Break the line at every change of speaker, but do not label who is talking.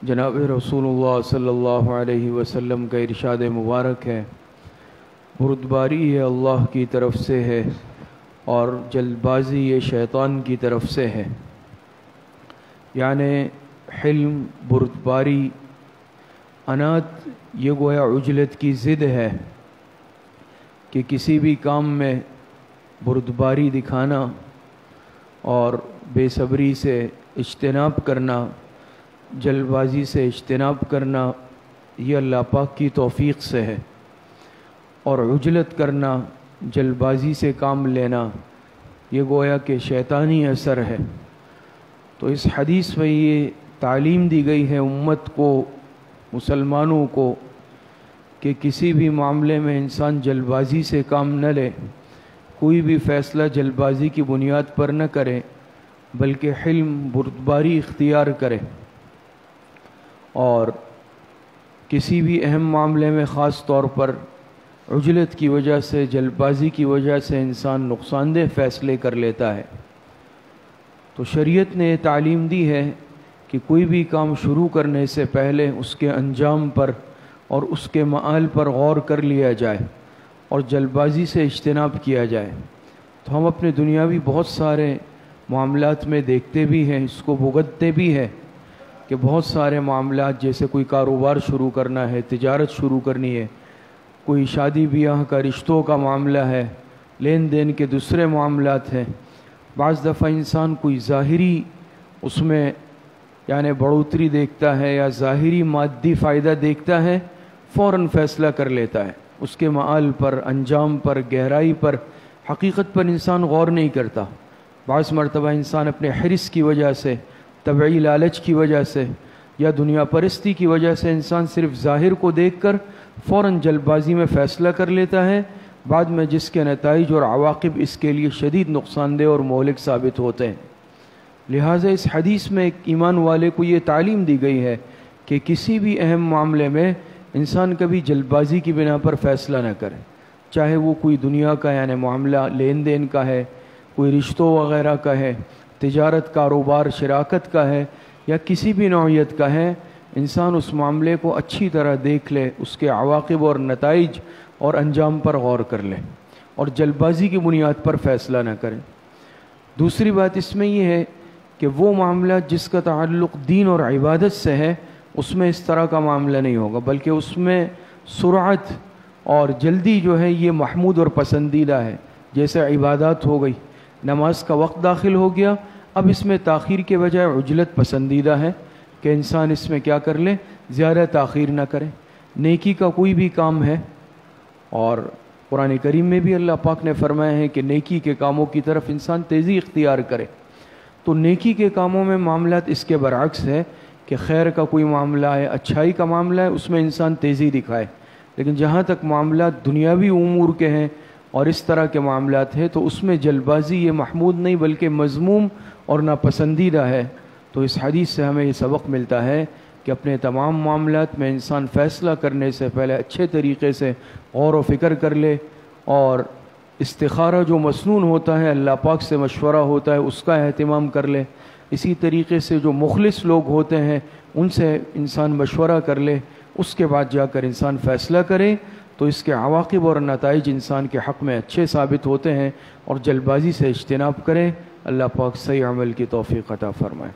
जनाब रसूलुल्लाह सल्लल्लाहु अलैहि वसल्लम का इरशाद मुबारक है बुरदबारी ये अल्लाह की तरफ से है और जल्दबाजी ये शैतान की तरफ से है यानि हिल्म बुरदबारी अनात ये गोया उजलत की ज़िद है कि किसी भी काम में बुरदबारी दिखाना और बेसब्री से इज्तनाब करना, जल्दबाजी से इज्तनाब करना, ये अल्लाह पाक की तौफ़ीक़ से है। और उजलत करना, जल्दबाजी से काम लेना, ये गोया के शैतानी असर है। तो इस हदीस में ये तालीम दी गई है उम्मत को, मुसलमानों को कि किसी भी मामले में इंसान जल्दबाजी से काम न ले, कोई भी फ़ैसला जल्दबाजी की बुनियाद पर न करे, बल्कि हिल्म, बुरदबारी इख्तियार करे। और किसी भी अहम मामले में ख़ास तौर पर उजलत की वजह से, जल्दबाजी की वजह से इंसान नुकसानदेह फ़ैसले कर लेता है। तो शरीयत ने तालीम दी है कि कोई भी काम शुरू करने से पहले उसके अंजाम पर और उसके माल पर गौर कर लिया जाए और जल्दबाजी से इज्तनाब किया जाए। तो हम अपने दुनियावी बहुत सारे मामलात में देखते भी हैं, इसको भुगतते भी हैं कि बहुत सारे मामला जैसे कोई कारोबार शुरू करना है, तिजारत शुरू करनी है, कोई शादी ब्याह का रिश्तों का मामला है लेन देन के दूसरे मामला हैं। बज़ दफ़ा इंसान कोई ज़ाहरी उसमें यानी बढ़ोतरी देखता है या ज़ाहरी मादी फ़ायदा देखता है फ़ौर फ़ैसला कर लेता है। उसके माल पर, अंजाम पर, गहराई पर हकीकत पर इंसान गौर नहीं करता। बास मरतबा इंसान अपने हरिस की वजह से तबी लालच की वजह से या दुनिया परस्ती की वजह से इंसान सिर्फ़ ज़ाहिर को देख कर फ़ौर जल्दबाजी में फ़ैसला कर लेता है। बाद में जिसके नतज और अवाकब इसके लिए शदीद नुकसानदेह और मौलिक साबित होते हैं। लिहाजा इस हदीस में एक ईमान वाले को ये तालीम दी गई है कि किसी भी अहम मामले में इंसान कभी जल्दबाजी की बिना पर फ़ैसला न करे। चाहे वो कोई दुनिया का, यानी मामला लेन देन का है, कोई रिश्तों वगैरह का है, तिजारत, कारोबार, शराकत का है, या किसी भी नौीयत का है, इंसान उस मामले को अच्छी तरह देख ले, उसके अवाकब और नतज और अंजाम पर गौर कर ले और जल्दबाजी की बुनियाद पर फ़ैसला न करें। दूसरी बात इसमें यह है कि वो मामला जिसका ताल्लुक़ दीन और इबादत से है उसमें इस तरह का मामला नहीं होगा, बल्कि उसमें सुरात और जल्दी जो है ये महमूद और पसंदीदा है। जैसे इबादत हो गई, नमाज़ का वक्त दाखिल हो गया, अब इसमें ताख़ीर के बजाय उजलत पसंदीदा है कि इंसान इसमें क्या कर ले, ज़्यादा ताख़ीर ना करे। नेकी का कोई भी काम है, और कुरान करीम में भी अल्लाह पाक ने फरमाया है कि नेकी के कामों की तरफ़ इंसान तेज़ी इख्तियार करे। तो नेकी के कामों में मामला इसके बरक्स है कि खैर का कोई मामला है, अच्छाई का मामला है, उसमें इंसान तेज़ी दिखाए। लेकिन जहाँ तक मामला दुनियावी उमूर के हैं और इस तरह के मामला हैं तो उसमें जल्दबाजी ये महमूद नहीं, बल्कि मजमूम और नापसंदीदा है। तो इस हदीस से हमें ये सबक मिलता है कि अपने तमाम मामला में इंसान फ़ैसला करने से पहले अच्छे तरीके से गौर व फ़िक्र कर ले और इस्तारा जो मसनून होता है, अल्लाह पाक से मशवरा होता है, उसका अहतमाम कर ले। इसी तरीके से जो मुखलिस लोग होते हैं, उनसे इंसान मशवरा कर ले, उसके बाद जाकर इंसान फ़ैसला करे। तो इसके अवाकब और नतज इंसान के हक़ में अच्छे साबित होते हैं और जल्दबाजी से इजतनाब करें। अल्लाह पाक सही अमल की तोफ़ी क़ता फ़रमाए।